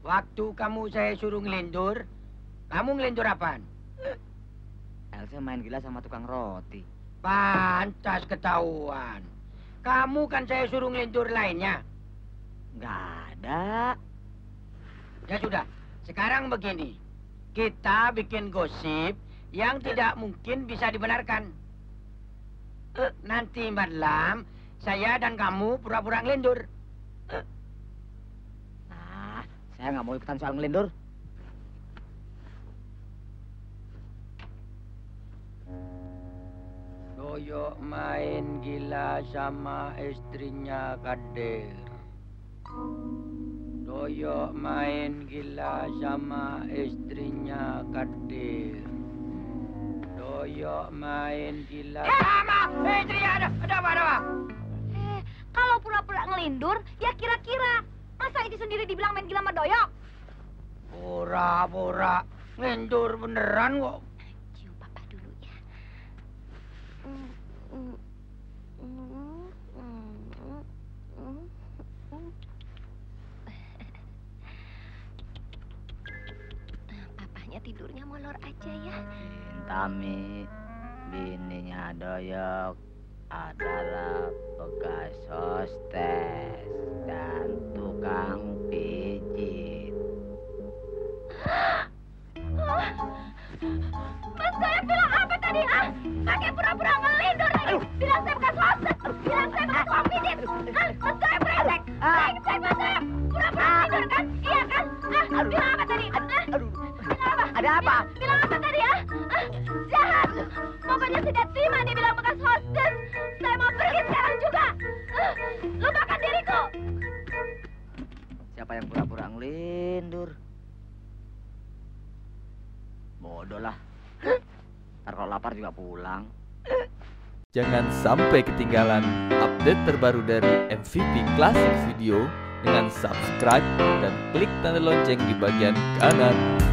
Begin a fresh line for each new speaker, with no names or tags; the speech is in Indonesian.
Waktu kamu saya suruh ngelindur, kamu ngelindur apaan?
Elsa main gila sama tukang roti.
Pantas ketahuan. Kamu kan saya suruh ngelindur lainnya.
Nggak ada.
Ya sudah, sekarang begini. Kita bikin gosip yang tidak mungkin bisa dibenarkan. Nanti malam, saya dan kamu pura-pura ngelindur.
Saya nggak mau ikutan soal ngelindur.
Doyok main gila sama istrinya Kadir. Doyok main gila sama istrinya Kadir. Doyok main gila. Eh, sama istrinya ada, ada apa, ada apa?
Eh, kalau pura-pura ngelindur, ya kira-kira. Masa ini sendiri dibilang main gila sama doyok?
Pura-pura ngelindur beneran kok.
Cium papa dulu ya. Papanya tidurnya molor aja ya.
Tami, bininya Doyok adalah bekas hostes dan
Pakai pura-pura ngelindur lagi. Bilang saya bekas hostes. Bilang saya bekas pijit. Ah, Mas saya brengsek. Brengsek, Mas saya. Pura-pura ngelindur kan? Iya kan? Ah, bilang apa tadi? Ah,
Aduh,
bilang apa?
ada apa?
Bilang apa tadi, ah? Ah, jahat. Pokoknya tidak terima dia bilang bekas hostes. Saya mau pergi sekarang juga. Ah, lupakan diriku.
Siapa yang pura-pura ngelindur? Bodoh lah. Ntar kalau lapar juga pulang.
Jangan sampai ketinggalan update terbaru dari MVP Classic Video dengan subscribe dan klik tanda lonceng di bagian kanan.